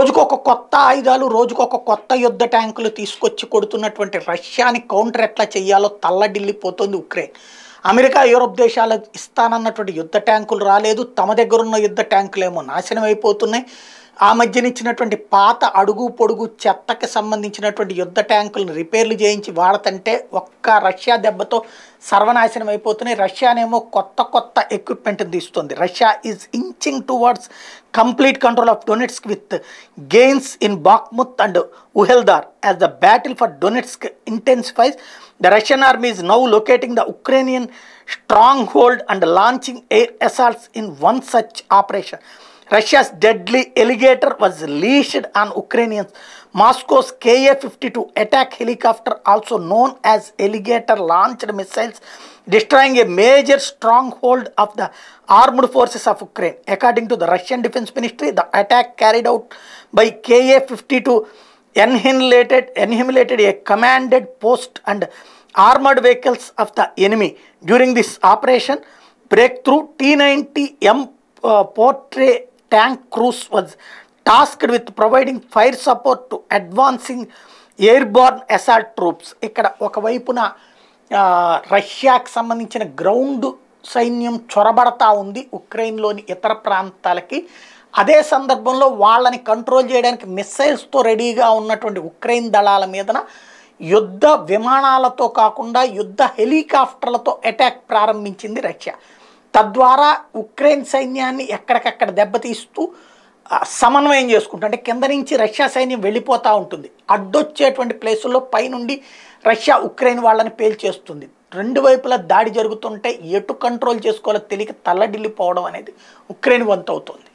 రోజుకొక కొత్త ఆయుధాలు రోజుకొక కొత్త యుద్ధ ట్యాంకులు తీసుకొచ్చి కొడుతున్నటువంటి రష్యాని కౌంటర్ ఎట్లా చేయాలో తల్లడిల్లిపోతుంది ఉక్రెయిన్. అమెరికా యూరోప్ దేశాలు ఇస్తానన్నటువంటి యుద్ధ ట్యాంకులు రాలేదు. తమ దగ్గర ఉన్న యుద్ధ ట్యాంకులేమో నాశనం అయిపోతున్నాయి ఆ మధ్యన ఇచ్చినటువంటి పాత అడుగు పొడుగు చెత్తకి సంబంధించినటువంటి యుద్ధ ట్యాంకులను రిపేర్లు చేయించి వాడతంటే ఒక్క రష్యా దెబ్బతో సర్వనాశనం అయిపోతున్నాయి. రష్యానేమో కొత్త కొత్త ఎక్విప్మెంట్ తీస్తుంది. Russia is inching towards complete control of Donetsk with gains in Bakhmut and Uhledar as the battle for Donetsk intensifies the Russian army is now locating the Ukrainian stronghold and launching air assaults in one such operation Russia's deadly alligator was leashed on Ukrainians. Moscow's Ka-52 attack helicopter, also known as alligator, launched missiles, destroying a major stronghold of the armed forces of Ukraine. According to the Russian Defense Ministry, the attack carried out by Ka-52 annihilated, annihilated a commanded post and armored vehicles of the enemy. During this operation, breakthrough T-90M uh, portrait tank cruise was tasked with providing fire support to advancing airborne assault troops. ఇక్కడ ఒకవైపున రష్యాకి సంబంధించిన ground సైన్యం చొరబడతా ఉంది ఉక్రెయిన్లోని ఇతర ప్రాంతాలకి. అదే సందర్భంలో వాళ్ళని కంట్రోల్ చేయడానికి మిస్సైల్స్తో రెడీగా ఉన్నటువంటి ఉక్రెయిన్ దళాల మీదన యుద్ధ విమానాలతో కాకుండా యుద్ధ హెలికాప్టర్లతో అటాక్ ప్రారంభించింది రష్యా. తద్వారా ఉక్రెయిన్ సైన్యాన్ని ఎక్కడికక్కడ దెబ్బతీస్తూ సమన్వయం చేసుకుంటూ అంటే కింద నుంచి రష్యా సైన్యం వెళ్ళిపోతూ ఉంటుంది. అడ్డొచ్చేటువంటి ప్లేసుల్లో పైనుండి రష్యా ఉక్రెయిన్ వాళ్ళని పేల్చేస్తుంది. రెండు వైపులా దాడి జరుగుతుంటే ఎటు కంట్రోల్ చేసుకోవాలో తెలియక తల్లడిల్లిపోవడం అనేది ఉక్రెయిన్ వంతు అవుతుంది